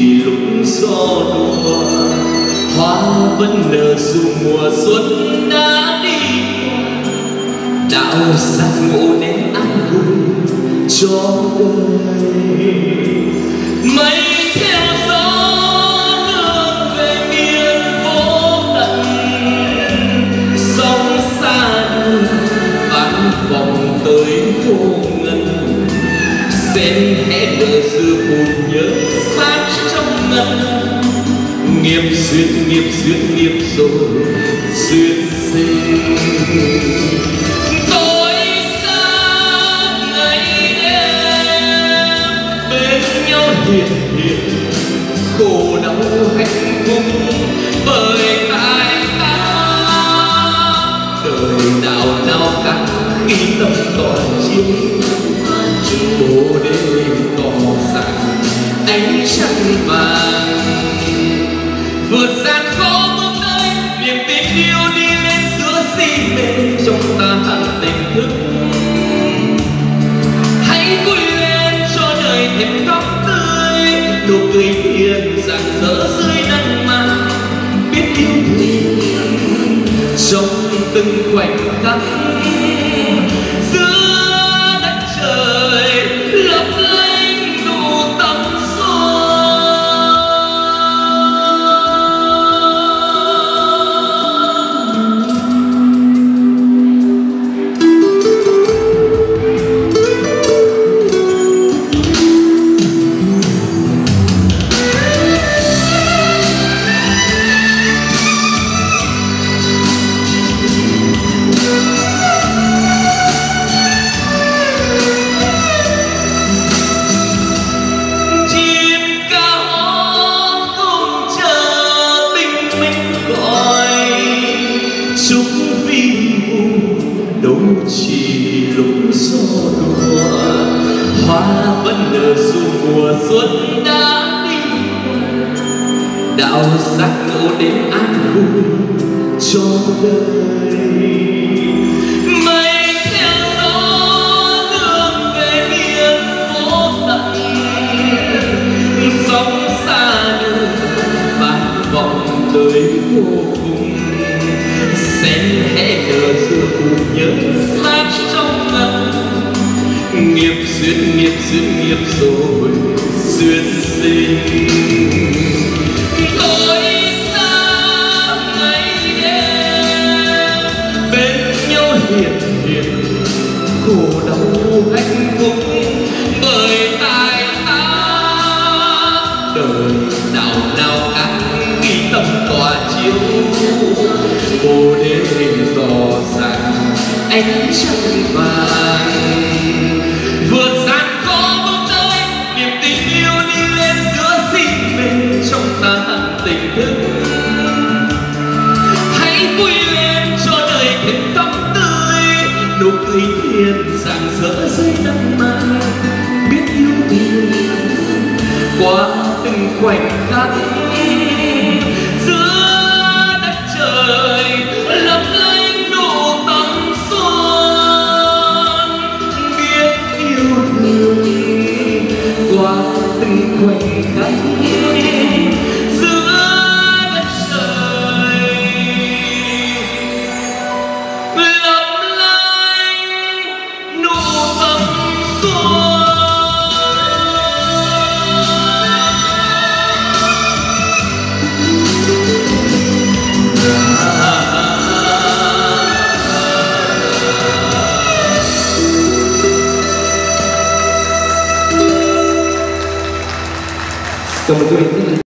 chỉ lúc gió đùa hoa vẫn nở dù mùa xuân đã đi đạo giác ngộ nên an vui cho đời. Mây theo sen hé nở xưa nhớ sát trong ngân nghiệp duyên nghiệp duyên nghiệp rồi duyên sinh tôi xa ngày đêm, bên nhau hiền hiền. Khổ đau hạnh phúc bởi tại ta. Đời đạo nào cắt khi tâm toàn chiếu. Ánh trăng vàng. Vượt gian khó bước tới, niềm tình yêu đi lên giữa si mê trong ta hẳn tình thức. Hãy vui lên cho đời thêm tóc tươi, nụ cười hiền rạng rỡ dưới nắng màn biết yêu thương trong từng khoảnh khắc. Gió đùa hoa vẫn nở dù mùa xuân đã đi đạo giác ngộ đến an vui cho đời mây theo gió đường về miền vô tận sông xa đường vang vọng tới vô cùng sen hé nở giữa buồn nhớ sát nghiệp duyên nghiệp duyên nghiệp rồi duyên sinh. Tôi xa ngày đêm. Bên nhau hiền hiền khổ đau hạnh phúc. Bởi tại ta đời đạo nào khác khi tâm tỏa chiếu. Bồ đề tỏ rằng ánh trăng vàng ta tình thức hãy vui lên cho đời thêm tóc tươi, nụ cười hiền rạng rỡ dưới nắng mai. Biết yêu thương qua từng khoảnh khắc. lavoratori